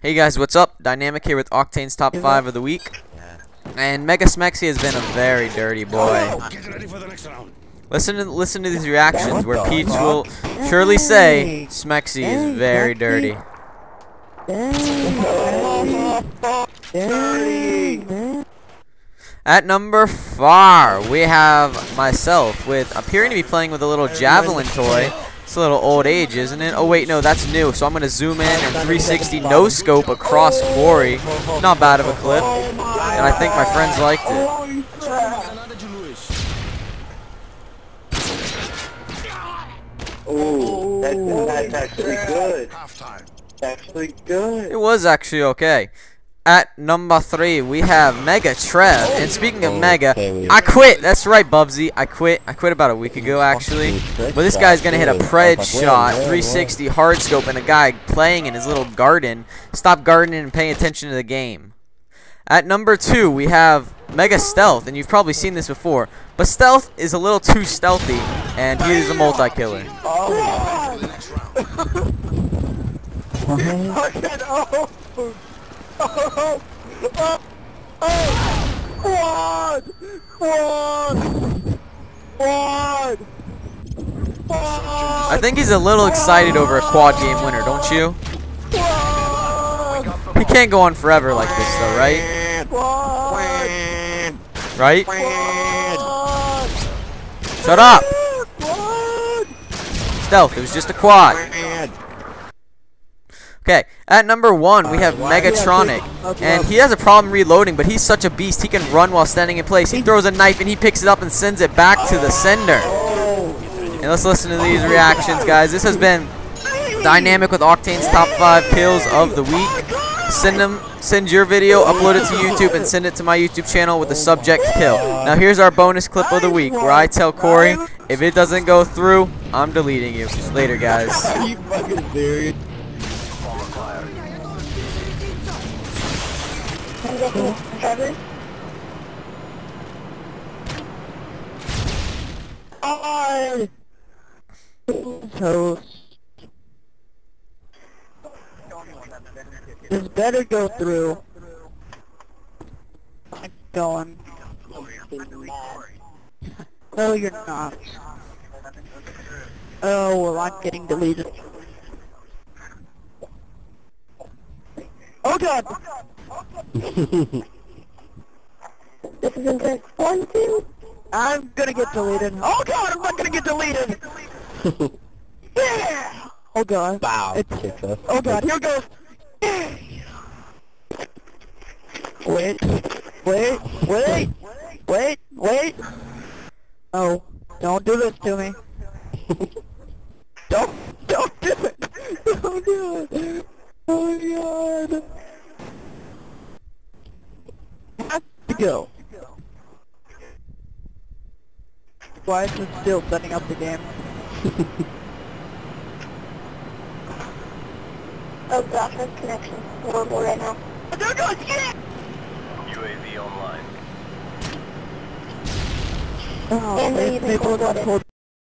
Hey guys, what's up? Dynamic here with OcTaiN's top five of the week. And Mega Smexy has been a very dirty boy. Get ready for the next round. Listen to listen to these reactions where Peach will surely say Smexy is very dirty. At number four, we have myself with appearing to be playing with a little javelin toy. It's a little old age, isn't it? Oh wait, no, that's new. So I'm gonna zoom in and 360 no scope across Quarry. Not bad of a clip, and I think my friends liked it. Ooh, that's, that's actually good. Halftime. Actually good. It was actually okay. At number three, we have Mega Trev. And speaking of Mega, oh, I quit. That's right, Bubsy. I quit. I quit about a week ago, actually. But this guy's going to hit a pred shot, 360 hard scope, and a guy playing in his little garden. Stop gardening and paying attention to the game. At number two, we have Mega Stealth, and you've probably seen this before. But Stealth is a little too stealthy, and he is a multi-killer. I said, oh! Oh! Oh! Oh! Quad! Quad! Quad! Quad! I think he's a little excited over a quad game winner, don't you? He can't go on forever like this, though, right? Quad! Right? Quad! Shut up! Stealth, it was just a quad. Okay, at number one, we have Megatronic. And he has a problem reloading, but he's such a beast. He can run while standing in place. He throws a knife and he picks it up and sends it back to the sender. And let's listen to these reactions, guys. This has been Dynamic with OcTaiN's top five kills of the week. Send them, send your video, upload it to YouTube, and send it to my YouTube channel with the subject kill. Now here's our bonus clip of the week, where I tell Corey, if it doesn't go through, I'm deleting you. Later, guys. Fucking serious? I toast. This better go through. I'm going. No, you're not. Oh, well, I'm getting deleted. Oh god! this is intense. One, two. I'm gonna get deleted. Oh god, I'm not gonna get deleted! yeah! Oh god. Wow. It's, oh god, here goes. Wait, wait, wait, wait, wait. Oh, don't do this to me. don't, don't do it. Don't do it. Oh god. Have to go. Why is it still setting up the game? Oh gosh, my connection's horrible right now. There goes shit! UAV online. Oh, And they're these using people cold got blooded. cold